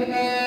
Amen.